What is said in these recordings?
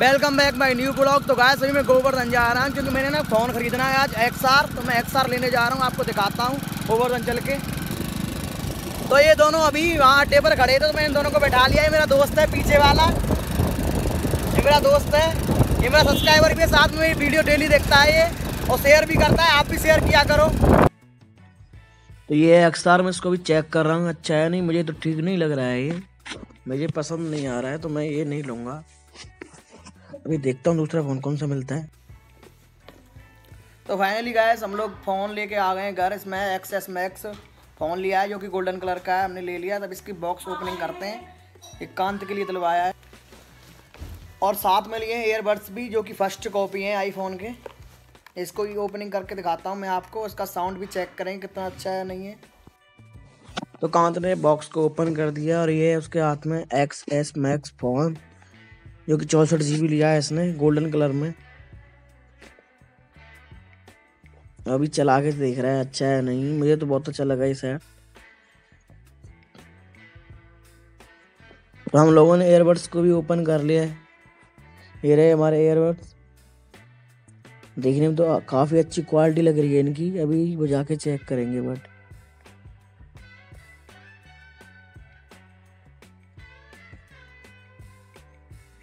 Welcome back my new blog तो guys सभी मैं गोवर्धन जा रहा हूँ, क्योंकि मैंने ना फ़ोन खरीदना है आज एक्स आर तो मैं एक्स आर लेने जा रहा हूँ, आपको दिखाता हूँ गोवर्धन चल के। तो ये दोनों अभी वहाँ अड्डे पर खड़े थे तो मैंने दोनों को बैठा लिया। है मेरा दोस्त है, पीछे वाला। ये मेरा दोस्त है। ये मेरा सब्सक्राइबर भी साथ में वीडियो डेली देखता है ये, और शेयर भी करता है, आप भी शेयर किया करो। तो ये एक्स आर मैं इसको भी चेक कर रहा हूँ अच्छा है नहीं, मुझे तो ठीक नहीं लग रहा है ये। मुझे पसंद नहीं आ रहा है तो मैं ये नहीं लूँगा। अभी देखता हूँ दूसरा फ़ोन कौन सा मिलता है। तो फाइनली गाइस हम लोग फ़ोन लेके आ गए घर इसमें एक्स एस मैक्स फ़ोन लिया है जो कि गोल्डन कलर का है हमने ले लिया तब इसकी बॉक्स ओपनिंग करते हैं एक कांत के लिए दिलवाया है। और साथ में लिए हैं एयरबड्स भी जो कि फ़र्स्ट कॉपी हैं आईफोन के। इसको ही ओपनिंग करके दिखाता हूँ मैं आपको इसका साउंड भी चेक करें कितना अच्छा है नहीं है। तो कांत ने बॉक्स को ओपन कर दिया और ये उसके हाथ में एक्स एस मैक्स फ़ोन जो कि चौंसठ जी लिया है इसने गोल्डन कलर में। अभी चला के देख रहा है अच्छा है नहीं। मुझे तो बहुत अच्छा लगा इस। तो हम लोगों ने एयरबड्स को भी ओपन कर लिया है। ये रहे हमारे एयरबड्स देखने में तो काफ़ी अच्छी क्वालिटी लग रही है इनकी। अभी बजा के चेक करेंगे बट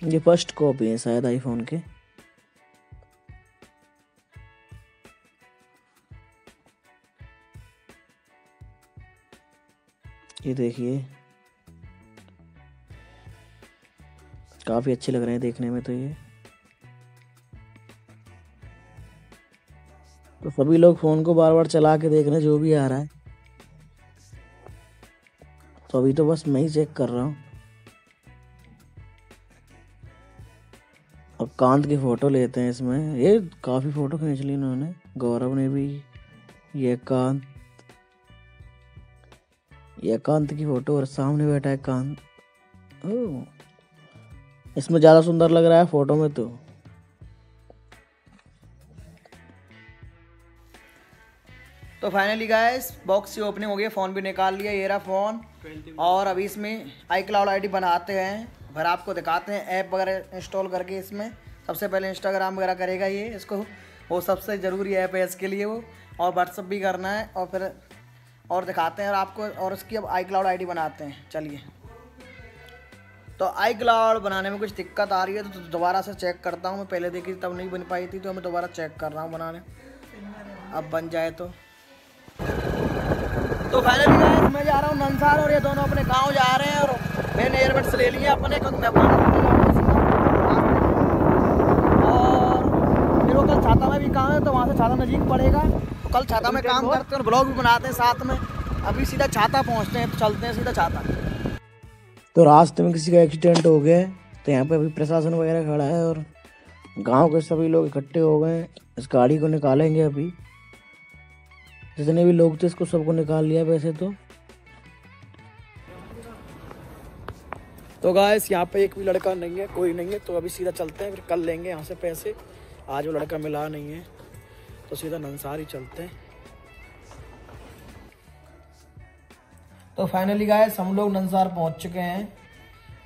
ये फ़र्स्ट कॉपी है शायद आईफोन के। ये देखिए। काफ़ी अच्छे लग रहे हैं देखने में तो ये। तो सभी लोग फ़ोन को बार बार चला के देख रहे हैं, जो भी आ रहा है। तो अभी तो बस मैं ही चेक कर रहा हूँ। अब कांत की फ़ोटो लेते हैं इसमें। ये काफ़ी फ़ोटो खींच ली इन्होंने। गौरव ने भी ये कांत ये कांत की फ़ोटो और सामने बैठा है कांत। ओ इसमें ज़्यादा सुंदर लग रहा है फ़ोटो में तो। तो फाइनली गाइस बॉक्स की ओपनिंग हो गई फ़ोन भी निकाल लिया ये रहा फ़ोन और अभी इसमें आई क्लाउड आईडी बनाते हैं। फिर आपको दिखाते हैं ऐप वगैरह इंस्टॉल करके इसमें। सबसे पहले इंस्टाग्राम वगैरह करेगा ये इसको। वो सबसे ज़रूरी ऐप है इसके लिए वो। और व्हाट्सअप भी करना है और फिर और दिखाते हैं और आपको और उसकी अब आई क्लाउड आई बनाते हैं। चलिए। तो आई क्लाउड बनाने में कुछ दिक्कत आ रही है तो दोबारा से चेक करता हूँ मैं। पहले देखी तब नहीं बन पाई थी तो मैं दोबारा चेक कर रहा हूँ बनाने। अब बन जाए तो। तो फाइनली मैं जा रहा हूँ नंसार और ये दोनों अपने गाँव जा रहे हैं। मैंने एयरबड्स ले लिए, अपने और मेरे कल छाता में भी काम है तो वहाँ से छाता नजीक पड़ेगा। तो कल छाता में काम करते हैं और ब्लॉग भी बनाते हैं साथ में। अभी सीधा छाता पहुँचते हैं तो चलते हैं सीधा छाता। तो रास्ते में किसी का एक्सीडेंट हो गया तो यहाँ पे अभी प्रशासन वगैरह खड़ा है और गाँव के सभी लोग इकट्ठे हो गए इस गाड़ी को निकालेंगे अभी। जितने भी लोग थे, इसको सबको निकाल लिया वैसे तो। तो गाइस यहाँ पे एक भी लड़का नहीं है, कोई नहीं है तो अभी सीधा चलते हैं, फिर कल लेंगे यहाँ से पैसे। आज वो लड़का मिला नहीं है तो सीधा नंसार ही चलते हैं। तो फाइनली गाइस हम लोग नंसार पहुँच चुके हैं।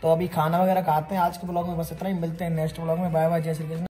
तो अभी खाना वगैरह खाते हैं, आज के ब्लॉग में बस इतना ही, मिलते हैं नेक्स्ट ब्लॉग में। बाय बाय जय श्री कृष्ण।